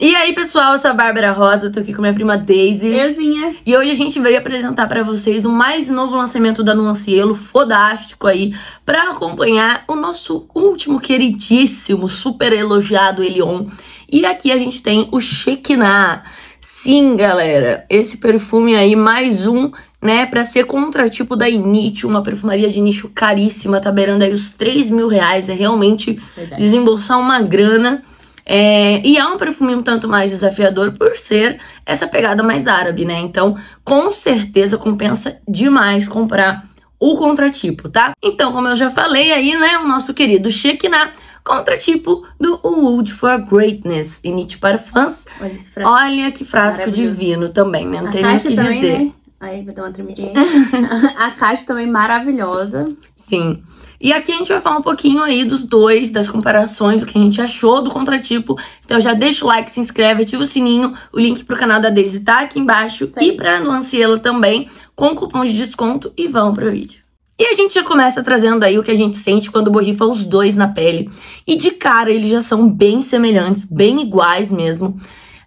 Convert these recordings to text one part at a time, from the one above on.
E aí, pessoal, eu sou a Bárbara Rosa, tô aqui com minha prima Daisy. Euzinha. E hoje a gente veio apresentar pra vocês o mais novo lançamento da Nuancielo, fodástico aí, pra acompanhar o nosso último queridíssimo, super elogiado Elion. E aqui a gente tem o Shekinah. Sim, galera, esse perfume aí, mais um, né, pra ser contratipo da Init, uma perfumaria de nicho caríssima, tá beirando aí os 3 mil reais, é realmente Verdade. desembolsar uma grana. É, e é um perfume um tanto mais desafiador por ser essa pegada mais árabe, né? Então, com certeza compensa demais comprar o contratipo, tá? Então, como eu já falei aí, né, o nosso querido Shekinah, contratipo do Wood for Greatness, Init Parfums. Olha esse frasco. Olha que frasco divino também, né? Não tem nem o que dizer. né? Aí, vai dar uma tremidinha. a caixa também maravilhosa. Sim. E aqui a gente vai falar um pouquinho aí dos dois, das comparações, do que a gente achou do contratipo. Então já deixa o like, se inscreve, ativa o sininho. O link pro canal da Daisy tá aqui embaixo. E pra Nuancielo também, com cupom de desconto. E vamos pro vídeo. E a gente já começa trazendo aí o que a gente sente quando borrifa os dois na pele. E de cara eles já são bem semelhantes, bem iguais mesmo.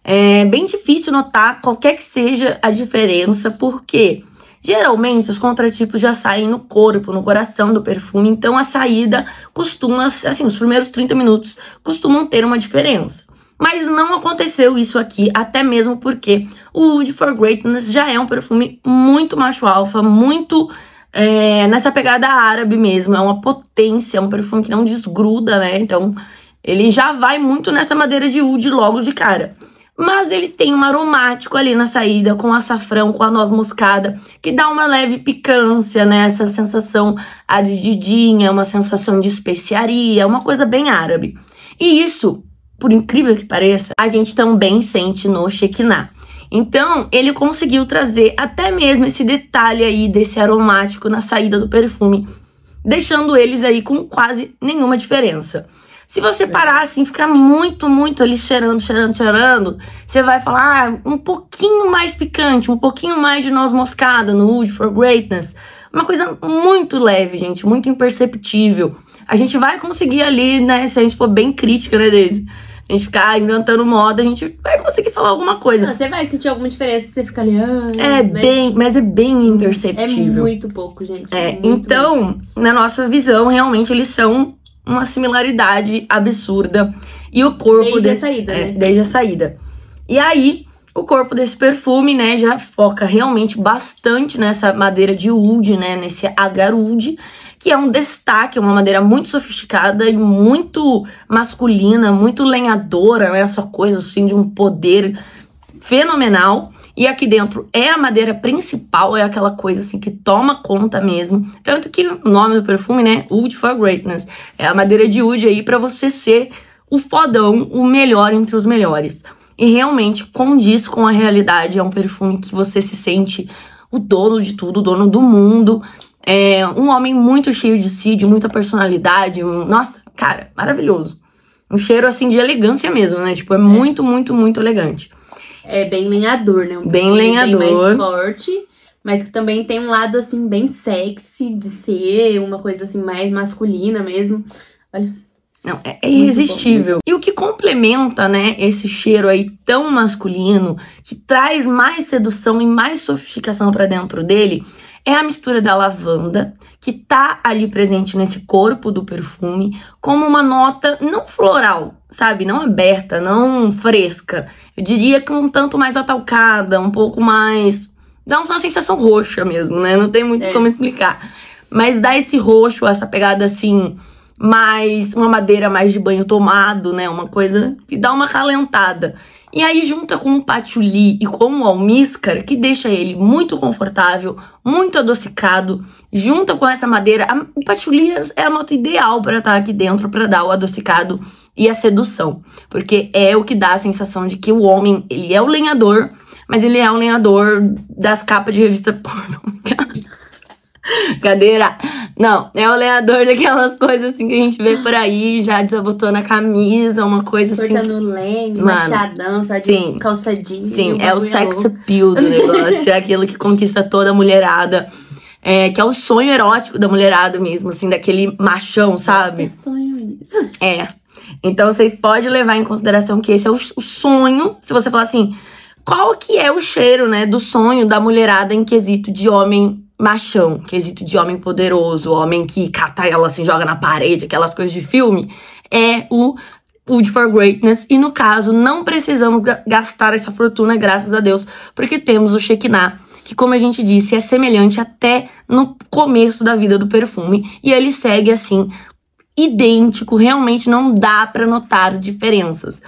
É bem difícil notar qualquer que seja a diferença, porque geralmente os contratipos já saem no corpo, no coração do perfume, então a saída costuma, assim, os primeiros 30 minutos costumam ter uma diferença. Mas não aconteceu isso aqui, até mesmo porque o Wood for Greatness já é um perfume muito macho alfa, muito é, nessa pegada árabe mesmo. É uma potência, é um perfume que não desgruda, né? Então ele já vai muito nessa madeira de oud logo de cara. Mas ele tem um aromático ali na saída, com açafrão, com a noz moscada, que dá uma leve picância, né? Essa sensação ardidinha, uma sensação de especiaria, uma coisa bem árabe. E isso, por incrível que pareça, a gente também sente no Shekinah. Então, ele conseguiu trazer até mesmo esse detalhe aí desse aromático na saída do perfume, deixando eles aí com quase nenhuma diferença. Se você parar assim, ficar muito, muito ali cheirando, cheirando, cheirando, você vai falar ah, um pouquinho mais picante, um pouquinho mais de noz moscada no Wood for Greatness. Uma coisa muito leve, gente, muito imperceptível. A gente vai conseguir ali, né, se a gente for bem crítica, né, Daisy? A gente ficar inventando moda, a gente vai conseguir falar alguma coisa. Não, você vai sentir alguma diferença, você fica ali. ah, É mas bem, mas é bem É imperceptível. muito pouco, gente. É, muito então, na nossa visão, realmente eles são uma similaridade absurda. E o corpo Desde a desse- saída, é, né? Desde a saída. E aí, o corpo desse perfume, né, já foca realmente bastante nessa madeira de oud, né, nesse agar oud, que é um destaque, é uma madeira muito sofisticada e muito masculina, muito lenhadora, né, essa coisa assim de um poder fenomenal. E aqui dentro é a madeira principal, é aquela coisa assim que toma conta mesmo. Tanto que o nome do perfume, né, Wood for Greatness, é a madeira de oud aí pra você ser o fodão, o melhor entre os melhores. E realmente condiz com a realidade, é um perfume que você se sente o dono de tudo, o dono do mundo. É um homem muito cheio de si, de muita personalidade. um- nossa, cara, maravilhoso. Um cheiro assim de elegância mesmo, né? Tipo, é muito, muito, muito elegante. É bem lenhador, né? Um Bem lenhador. Bem mais forte, mas que também tem um lado, assim, bem sexy de ser, uma coisa, assim, mais masculina mesmo. Olha, Não, é, é irresistível. E o que complementa, né, esse cheiro aí tão masculino, que traz mais sedução e mais sofisticação pra dentro dele, é a mistura da lavanda, que tá ali presente nesse corpo do perfume, como uma nota não floral, sabe? Não aberta, não fresca. Eu diria que um tanto mais atalcada, um pouco mais. Dá uma sensação roxa mesmo, né? Não tem muito É. como explicar. Mas dá esse roxo, essa pegada assim mais uma madeira mais de banho tomado, né? Uma coisa que dá uma calentada. E aí junta com o patchouli e com o almíscar, que deixa ele muito confortável, muito adocicado, junta com essa madeira. A, o patchouli é- é a nota ideal para estar aqui dentro para dar o adocicado e a sedução, porque é o que dá a sensação de que o homem, ele é o lenhador, mas ele é o lenhador das capas de revista pornô. Cadeira. Não, é o lenhador daquelas coisas assim que a gente vê por aí, já desabotando a camisa, uma coisa assim. cortando lenha, Mano, machadão, sabe? sim. Calçadinho. Sim, é o sex appeal do negócio, é aquilo que conquista toda a mulherada. É, que é o sonho erótico da mulherada mesmo, assim, daquele machão, sabe? Que sonho isso. É. Então vocês podem levar em consideração que esse é o, o sonho. Se você falar assim, qual que é o cheiro, né, do sonho da mulherada em quesito de homem machão, quesito de homem poderoso, homem que cata ela, assim, joga na parede, aquelas coisas de filme, é o Food for Greatness. E no caso, não precisamos gastar essa fortuna, graças a Deus, porque temos o Shekinah, que, como a gente disse, é semelhante até no começo da vida do perfume. E ele segue assim, idêntico, realmente não dá para notar diferenças.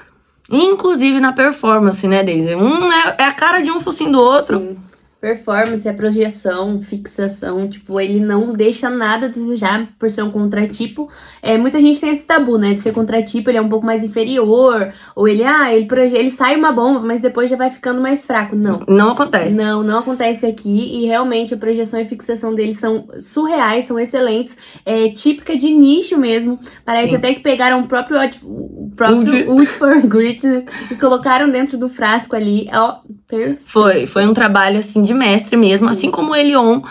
Inclusive na performance, né, Daisy? Um é, é, a cara de um focinho do outro. Sim. Performance, a projeção, fixação, tipo, ele não deixa nada a desejar por ser um contratipo. É, muita gente tem esse tabu, né, de ser contratipo, ele é um pouco mais inferior, ou ele, ah, ele, proje ele sai uma bomba, mas depois já vai ficando mais fraco. Não. Não acontece. Não, não acontece aqui, e realmente a projeção e fixação dele são surreais, são excelentes, é típica de nicho mesmo. Parece Sim. até que pegaram o próprio, o próprio Wood for Greatness e colocaram dentro do frasco ali, ó, perfeito. Foi, foi um trabalho, assim, de mestre mesmo, Sim. assim como o Elion.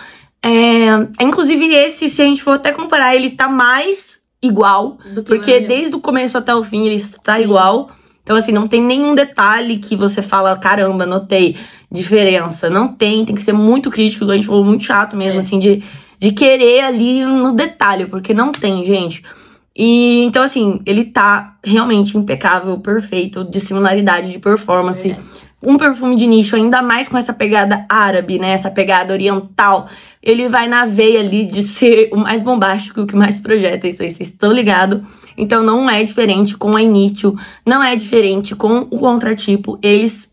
É, inclusive, esse, se a gente for até comparar, ele tá mais igual. porque desde o começo até o fim ele está Sim. igual. Então, assim, não tem nenhum detalhe que você fala, caramba, notei diferença. Não tem, tem que ser muito crítico, a gente falou muito chato mesmo, é. assim, de, de querer ali no detalhe, porque não tem, gente. E então, assim, ele tá realmente impecável, perfeito, de similaridade, de performance. Um perfume de nicho, ainda mais com essa pegada árabe, né? Essa pegada oriental. Ele vai na veia ali de ser o mais bombástico, o que mais projeta. Isso aí, vocês estão ligados? Então não é diferente com a Initio, não é diferente com o contratipo. Eles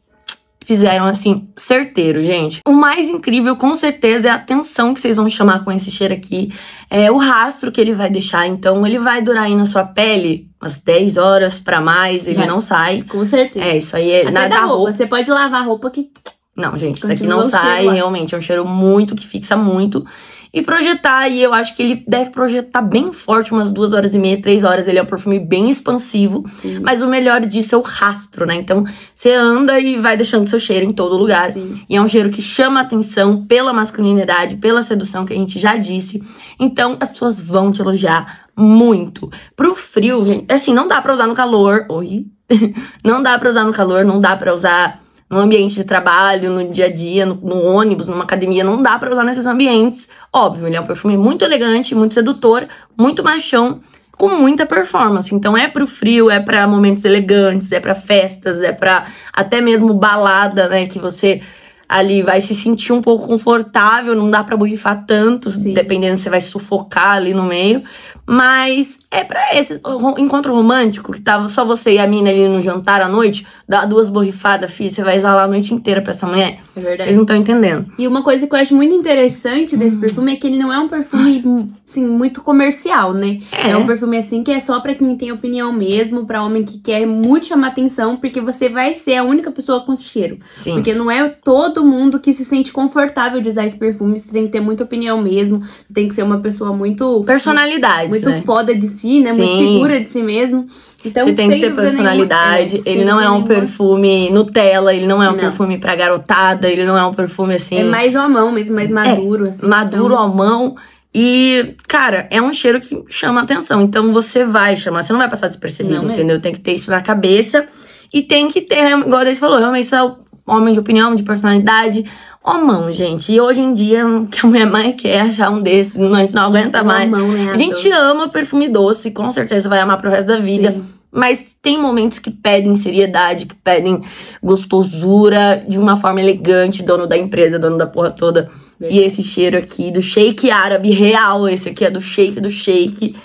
fizeram assim, certeiro, gente. O mais incrível, com certeza, é a atenção que vocês vão chamar com esse cheiro aqui. É o rastro que ele vai deixar. Então, ele vai durar aí na sua pele umas 10 horas para mais, ele não sai. Com certeza. É, isso aí é Até nada da roupa. roupa. Você pode lavar a roupa que. Não, gente, isso aqui não sai, realmente. É um cheiro muito que fixa muito e projetar. E eu acho que ele deve projetar bem forte, umas duas horas e meia, três horas. Ele é um perfume bem expansivo. Sim. Mas o melhor disso é o rastro, né? Então você anda e vai deixando seu cheiro em todo lugar. Sim. E é um cheiro que chama atenção pela masculinidade, pela sedução que a gente já disse. Então as pessoas vão te elogiar muito. Pro frio, gente, assim, não dá pra usar no calor. Oi? não dá pra usar no calor, não dá pra usar no ambiente de trabalho, no dia a dia, no, no ônibus, numa academia, não dá para usar nesses ambientes. Óbvio, ele é um perfume muito elegante, muito sedutor, muito machão, com muita performance. Então é pro frio, é para momentos elegantes, é para festas, é para até mesmo balada, né, que você ali vai se sentir um pouco confortável, não dá para borrifar tanto, Sim. dependendo se você vai sufocar ali no meio. Mas é para esse encontro romântico que tava só você e a mina ali no jantar à noite, dá duas borrifadas, filha, você vai exalar a noite inteira pra essa mulher. É verdade. Vocês não estão entendendo. E uma coisa que eu acho muito interessante desse hum. perfume é que ele não é um perfume, assim, muito comercial, né? É, é um perfume, assim, que é só pra quem tem opinião mesmo, pra homem que quer muito chamar atenção, porque você vai ser a única pessoa com esse cheiro. Sim. Porque não é todo mundo que se sente confortável de usar esse perfume, você tem que ter muita opinião mesmo, tem que ser uma pessoa muito... Personalidade, muito né? foda de si, né? Sim. Muito segura de si mesmo. Então, você tem que ter personalidade. É, ele não é um nenhuma. perfume Nutella, ele não é um não. perfume pra garotada, ele não é um perfume assim. É mais à mão mesmo, mais maduro, é, assim. Maduro então... à mão. E, cara, é um cheiro que chama atenção. Então você vai chamar, você não vai passar despercebido, não entendeu? Mesmo. Tem que ter isso na cabeça. E tem que ter, igual a Deise falou, realmente isso é homem de opinião, de personalidade, homão, gente. E hoje em dia, que a minha mãe quer achar um desse, a gente não aguenta mais. Homão, né, a gente ama perfume doce, com certeza vai amar pro resto da vida. Sim. Mas tem momentos que pedem seriedade, que pedem gostosura de uma forma elegante, dono da empresa, dono da porra toda. Verdade. E esse cheiro aqui do shake árabe real, esse aqui é do shake do shake.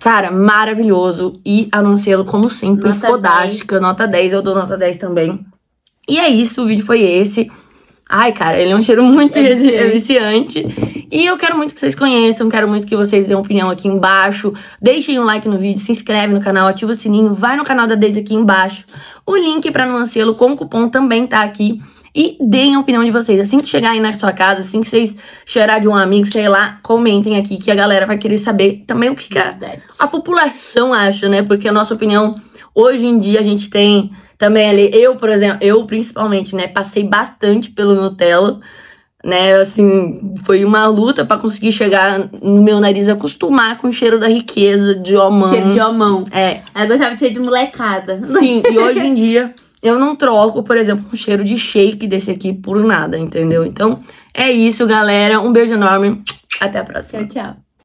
Cara, maravilhoso. E anunciá-lo como sempre, nota fodástica. 10. Nota 10, eu dou nota 10 também. E é isso, o vídeo foi esse. Ai, cara, ele é um cheiro muito é viciante. E eu quero muito que vocês conheçam, quero muito que vocês dêem opinião aqui embaixo. Deixem um like no vídeo, se inscreve no canal, ativa o sininho, vai no canal da Deise aqui embaixo. O link pra Nuancelo com cupom também tá aqui. E deem a opinião de vocês. Assim que chegar aí na sua casa, assim que vocês cheirar de um amigo, sei lá, comentem aqui que a galera vai querer saber também o que, que a, a população acha, né? Porque a nossa opinião, hoje em dia, a gente tem também ali, eu, por exemplo, eu principalmente, né, passei bastante pelo Nutella. né? Assim, foi uma luta para conseguir chegar no meu nariz acostumar com o cheiro da riqueza de homão. Cheiro de homão. É. Eu gostava de cheiro de molecada. Sim, e hoje em dia eu não troco, por exemplo, um cheiro de shake desse aqui por nada, entendeu? Então, é isso, galera. Um beijo enorme. Até a próxima. Tchau, tchau.